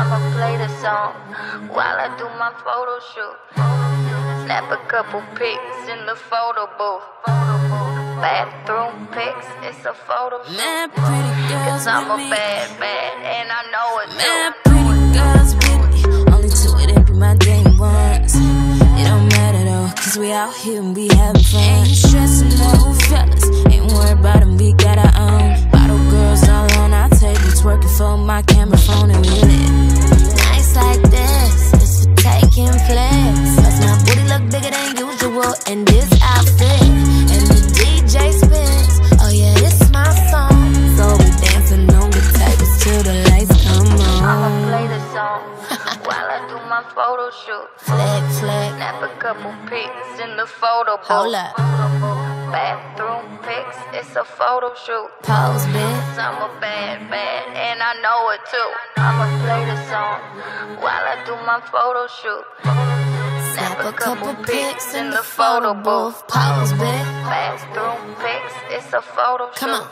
I'ma play the song while I do my photo shoot. Snap a couple pics in the photo booth. Bathroom pics, it's a photo shoot. Man, pretty girls Cause I'm a bad, bad, and I know it Man, too. pretty girls with me. Only two of them be my. It don't matter though, cause we out here and we having fun. Ain't stressing no fellas, ain't worried about in this outfit. And the DJ spins, oh yeah, it's my song. So we dancing on the tables till the lights come on. I'ma play the song while I do my photo shoot. Flag, flag, Snap a couple pics in the photo booth. hold up, Bathroom pics, it's a photo shoot. pause, bitch. I'm a bad, bad, and I know it too. I'ma play the song while I do my photo shoot. Snap a couple pics in the photo booth, pause, bitch. Bathroom pics, it's a photo shoot. Come on.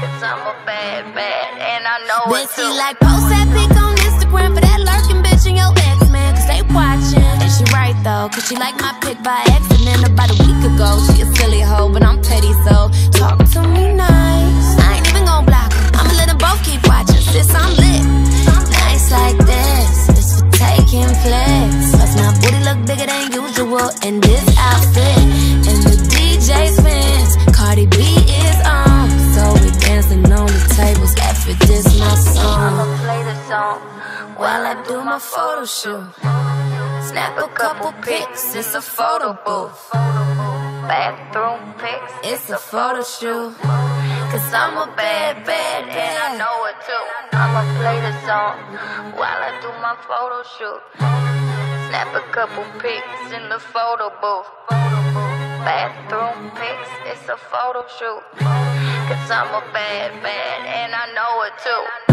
Cause I'm a bad, bad, and I know it Bitch, he too. like post that pic on Instagram for that lurking bitch and your ex man, cause they watching. And she right though, cause she like my pic by accident about a week ago. She a silly hoe, but I'm petty, so talk to me nice. Usual in this outfit. And the DJ spins, Cardi B is on. So we dancing on the tables after this my song. I'ma play the song While I do my photo shoot, snap a couple pics, it's a photo booth. Bathroom pics, It's a photo shoot, cause I'm a bad, bad, and I know it too. I'ma play the song while I do my photo shoot. Snap a couple pics in the photo booth. Bathroom pics, it's a photo shoot. Cause I'm a bad, bad, and I know it too.